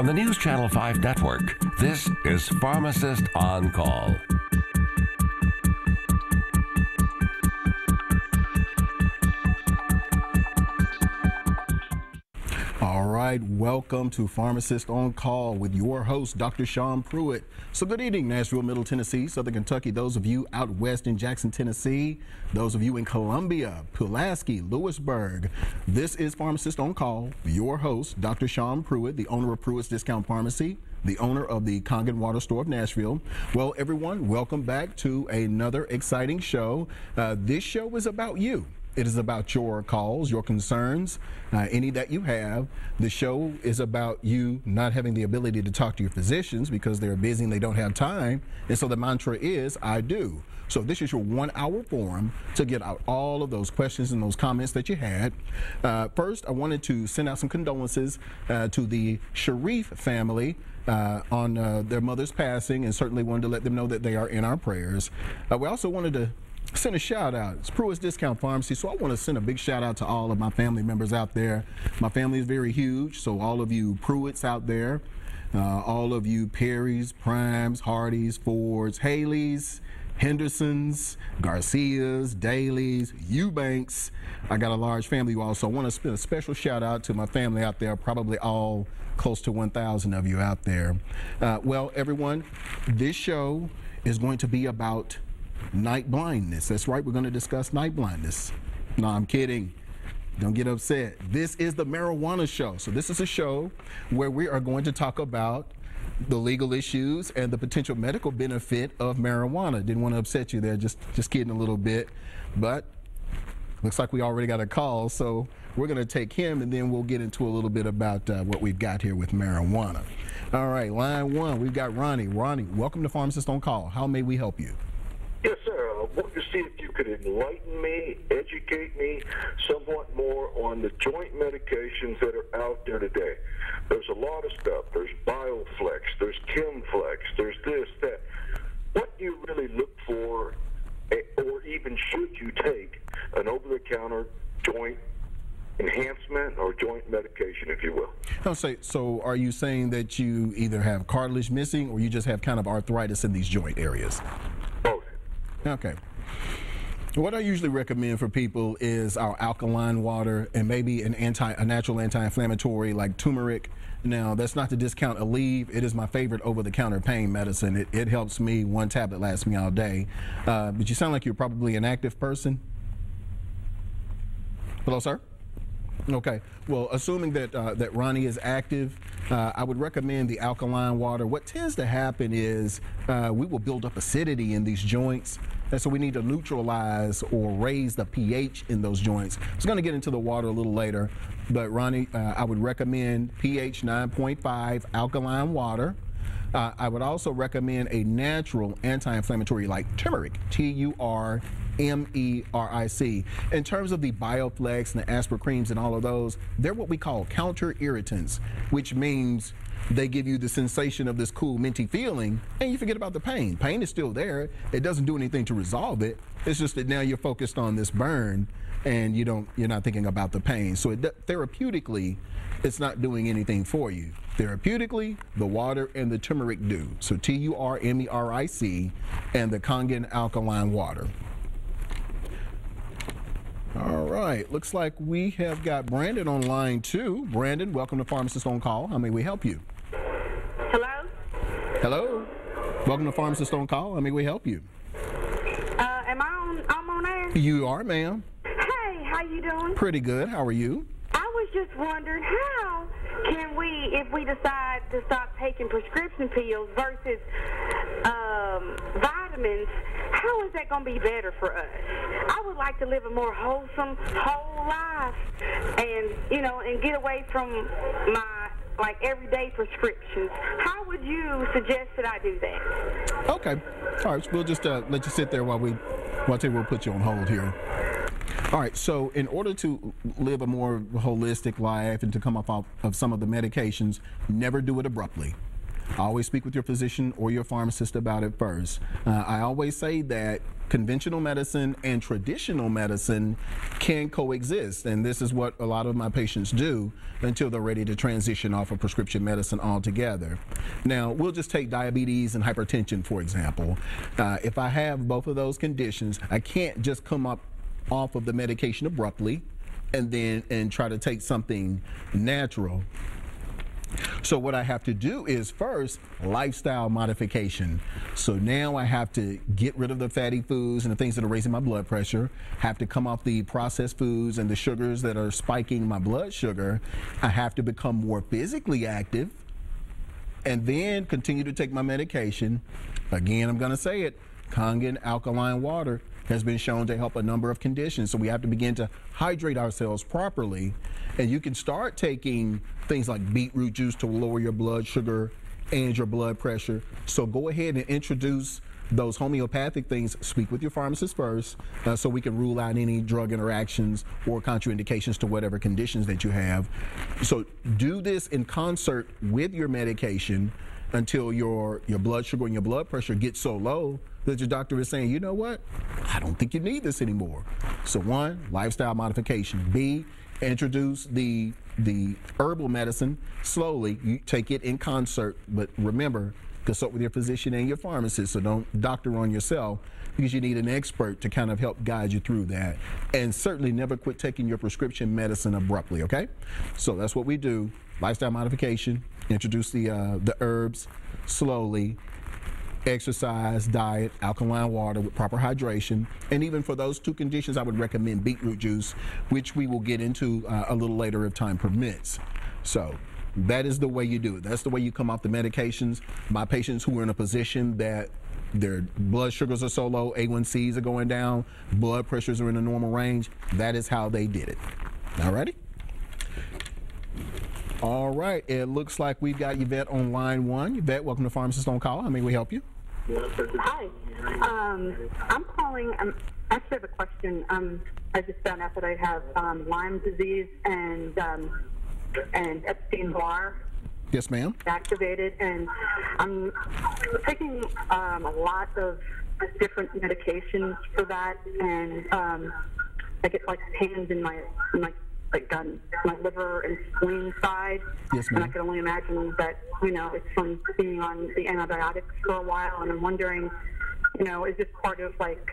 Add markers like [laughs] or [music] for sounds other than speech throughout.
From the News Channel 5 network, this is Pharmacist on Call. Right, welcome to Pharmacist on Call with your host, Dr. Sean Pruitt. So, good evening, Nashville, Middle Tennessee, Southern Kentucky, those of you out west in Jackson, Tennessee, those of you in Columbia, Pulaski, Lewisburg. This is Pharmacist on Call, your host, Dr. Sean Pruitt, the owner of Pruitt's Discount Pharmacy the owner of the Kangen Water Store of Nashville. Well, everyone, welcome back to another exciting show. Uh, this show is about you. It is about your calls, your concerns, uh, any that you have. The show is about you not having the ability to talk to your physicians because they're busy and they don't have time. And so the mantra is, I do. So this is your one hour forum to get out all of those questions and those comments that you had. Uh, first, I wanted to send out some condolences uh, to the Sharif family. Uh, on uh, their mother's passing, and certainly wanted to let them know that they are in our prayers. Uh, we also wanted to send a shout out. It's Pruitt's Discount Pharmacy, so I want to send a big shout out to all of my family members out there. My family is very huge, so all of you Pruitts out there, uh, all of you Perrys, Primes, Hardys, Fords, Haleys, Hendersons, Garcias, Dailies, Eubanks. I got a large family you also. I want to spend a special shout out to my family out there, probably all close to 1,000 of you out there. Uh, well, everyone, this show is going to be about night blindness. That's right, we're going to discuss night blindness. No, I'm kidding. Don't get upset. This is the marijuana show. So, this is a show where we are going to talk about the legal issues and the potential medical benefit of marijuana. Didn't want to upset you there, just, just kidding a little bit. But looks like we already got a call. So, we're going to take him and then we'll get into a little bit about uh, what we've got here with marijuana. All right, line one, we've got Ronnie. Ronnie, welcome to Pharmacist on Call. How may we help you? Yes, sir. I want to see if you could enlighten me, educate me somewhat more on the joint medications that are out there today. There's a lot of stuff. There's Bioflex, there's Chemflex, there's this, that. What do you really look for, eh, or even should you take an over-the-counter joint enhancement or joint medication, if you will. No, say, so are you saying that you either have cartilage missing or you just have kind of arthritis in these joint areas? Okay. What I usually recommend for people is our alkaline water and maybe an anti, a natural anti-inflammatory like turmeric. Now, that's not to discount Aleve. It is my favorite over-the-counter pain medicine. It, it helps me. One tablet lasts me all day. Uh, but you sound like you're probably an active person. Hello, sir. Okay. Well, assuming that uh, that Ronnie is active, uh, I would recommend the alkaline water. What tends to happen is uh, we will build up acidity in these joints. And so we need to neutralize or raise the pH in those joints. It's going to get into the water a little later, but Ronnie, uh, I would recommend pH 9.5 alkaline water. Uh, I would also recommend a natural anti-inflammatory like turmeric, T-U-R M-E-R-I-C. In terms of the Bioflex and the Aspirin creams and all of those, they're what we call counter irritants, which means they give you the sensation of this cool minty feeling and you forget about the pain. Pain is still there. It doesn't do anything to resolve it. It's just that now you're focused on this burn and you don't you're not thinking about the pain. So it, therapeutically, it's not doing anything for you. Therapeutically, the water and the turmeric do. So T U R M E R I C and the Kangen alkaline water. All right, looks like we have got Brandon on line two. Brandon, welcome to Pharmacist on Call. How may we help you? Hello? Hello. Welcome to Pharmacist on Call. How may we help you? Uh, am I on, I'm on air? You are, ma'am. Hey, how you doing? Pretty good. How are you? Just wondered how can we, if we decide to stop taking prescription pills versus um, vitamins, how is that going to be better for us? I would like to live a more wholesome, whole life, and you know, and get away from my like everyday prescriptions. How would you suggest that I do that? Okay. All right. We'll just uh, let you sit there while we, while I we'll put you on hold here. All right, so in order to live a more holistic life and to come off of some of the medications, never do it abruptly. I always speak with your physician or your pharmacist about it first. Uh, I always say that conventional medicine and traditional medicine can coexist, and this is what a lot of my patients do until they're ready to transition off of prescription medicine altogether. Now, we'll just take diabetes and hypertension, for example. Uh, if I have both of those conditions, I can't just come up off of the medication abruptly and then and try to take something natural. So what I have to do is first lifestyle modification. So now I have to get rid of the fatty foods and the things that are raising my blood pressure, have to come off the processed foods and the sugars that are spiking my blood sugar. I have to become more physically active and then continue to take my medication. Again, I'm going to say it, Kangen alkaline water has been shown to help a number of conditions. So we have to begin to hydrate ourselves properly. And you can start taking things like beetroot juice to lower your blood sugar and your blood pressure. So go ahead and introduce those homeopathic things, speak with your pharmacist first uh, so we can rule out any drug interactions or contraindications to whatever conditions that you have. So do this in concert with your medication until your, your blood sugar and your blood pressure get so low that your doctor is saying, you know what, I don't think you need this anymore. So one, lifestyle modification. B, introduce the the herbal medicine slowly. You take it in concert, but remember, consult with your physician and your pharmacist. So don't doctor on yourself because you need an expert to kind of help guide you through that. And certainly never quit taking your prescription medicine abruptly, okay? So that's what we do. Lifestyle modification, introduce the uh, the herbs slowly, exercise, diet, alkaline water with proper hydration. And even for those two conditions, I would recommend beetroot juice, which we will get into uh, a little later if time permits. So that is the way you do it. That's the way you come off the medications. My patients who are in a position that their blood sugars are so low, A1Cs are going down, blood pressures are in the normal range, that is how they did it. All righty? All right, it looks like we've got Yvette on line one. Yvette, welcome to Pharmacist on Call. How may we help you? Hi. Um, I'm calling. Um, actually, have a question. Um, I just found out that I have um, Lyme disease and um, and Epstein Barr Yes, ma'am. activated, and I'm taking um, a lot of different medications for that, and um, I get like pains in my in my like on my liver and spleen side, Yes, and I can only imagine that you know it's from being on the antibiotics for a while, and I'm wondering, you know, is this part of like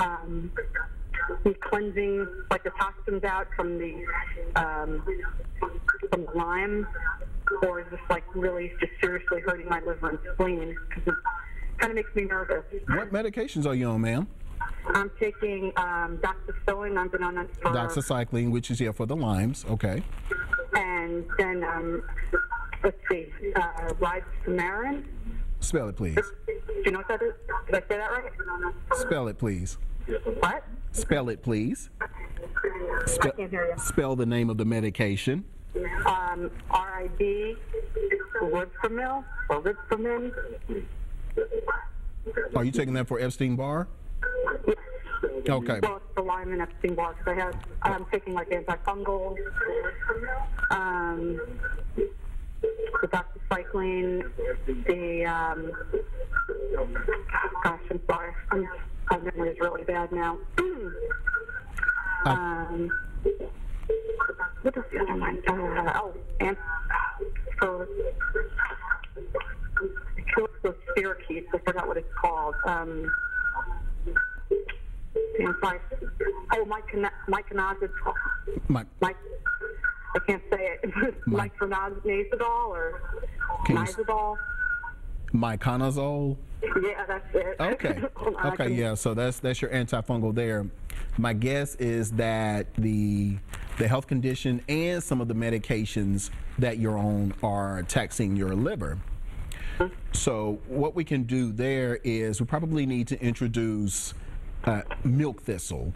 um, me cleansing like the toxins out from the um, from the Lyme, or is this like really just seriously hurting my liver and spleen? Because it kind of makes me nervous. What medications are you on, ma'am? I'm taking um, doxycycline. I've been on it for Doxycycline, which is here for the limes. Okay. and then um, let's see, uh, ribosamarin. Spell it, please. Do you know what that is? Did I say that right? Spell it, please. What? Spell it, please. I can't hear you. spell the name of the medication. Um, RIB, Ribfamil or Ribfamin. Are you taking that for Epstein Barr? Okay. Well, it's the Lyme and Epstein Barr because I have I'm taking like antifungals, um, the doxycycline, the um, gosh, I'm sorry, I'm, my memory is really bad now. um, what is the other one? Uh, oh, and for Syracuse, I forgot what it's called. Um, anti, oh, mycon- miconazole. My, Mike, I can't say it. [laughs] My- Micronazole or Can Nizodol. miconazole. Yeah, that's it. [laughs] Okay. Okay. Yeah. So that's that's your antifungal there. My guess is that the the health condition and some of the medications that you're on are taxing your liver. Mm-hmm. So what we can do there is we probably need to introduce uh, milk thistle.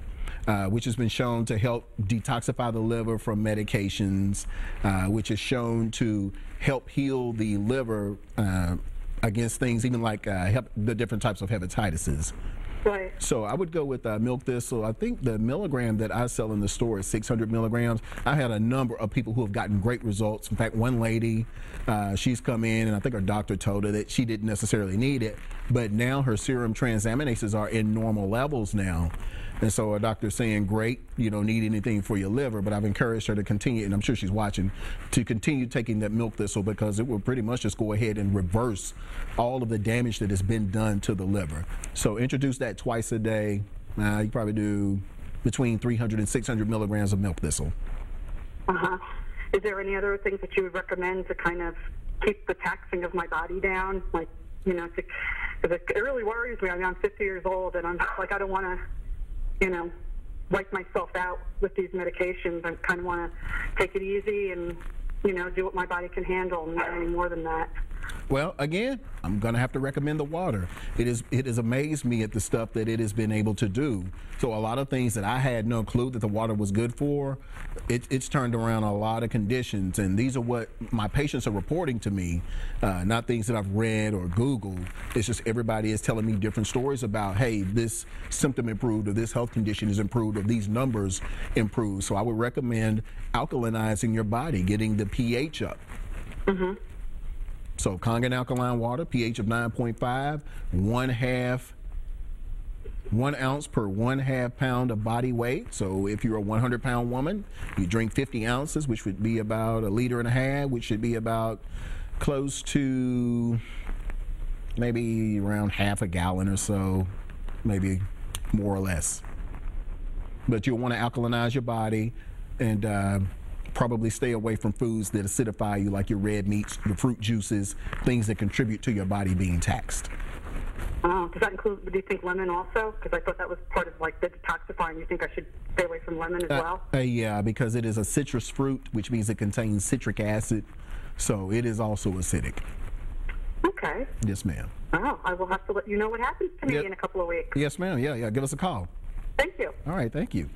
Uh, which has been shown to help detoxify the liver from medications, uh, which is shown to help heal the liver uh, against things even like uh, the different types of hepatitis. Right. So I would go with uh, milk thistle. I think the milligram that I sell in the store is 600 milligrams. I had a number of people who have gotten great results. In fact, one lady, uh, she's come in, and I think her doctor told her that she didn't necessarily need it, but now her serum transaminases are in normal levels now. And so a doctor's saying, great, you don't need anything for your liver, but I've encouraged her to continue, and I'm sure she's watching, to continue taking that milk thistle because it will pretty much just go ahead and reverse all of the damage that has been done to the liver. So introduce that twice a day. Uh, you probably do between 300 and 600 milligrams of milk thistle. Uh-huh. Is there any other things that you would recommend to kind of keep the taxing of my body down? Like, you know, because it, it really worries me. I mean, I'm 50 years old, and I'm like, I don't want to you know, wipe myself out with these medications. I kind of want to take it easy and, you know, do what my body can handle, and not any more than that. Well, again, I'm going to have to recommend the water. It is it has amazed me at the stuff that it has been able to do. So a lot of things that I had no clue that the water was good for, it, it's turned around a lot of conditions, and these are what my patients are reporting to me, uh, not things that I've read or Googled. It's just everybody is telling me different stories about, hey, this symptom improved, or this health condition is improved, or these numbers improved. So I would recommend alkalinizing your body, getting the pH up. Mm-hmm. So Kangen alkaline water, pH of 9.5, one half, one ounce per one half pound of body weight. So if you're a 100 pound woman, you drink 50 ounces, which would be about a liter and a half, which should be about close to maybe around half a gallon or so, maybe more or less. But you'll want to alkalinize your body and uh, probably stay away from foods that acidify you, like your red meats, your fruit juices, things that contribute to your body being taxed. Oh, does that include, do you think lemon also? Because I thought that was part of like the detoxifying. You think I should stay away from lemon as uh, well? Uh, yeah, because it is a citrus fruit, which means it contains citric acid. So it is also acidic. Okay. Yes, ma'am. Oh, I will have to let you know what happens to me yep. in a couple of weeks. Yes, ma'am. Yeah, yeah. Give us a call. Thank you. All right. Thank you.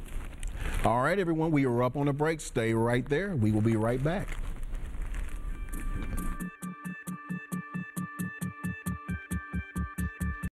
All right, everyone, we are up on a break. Stay right there. We will be right back.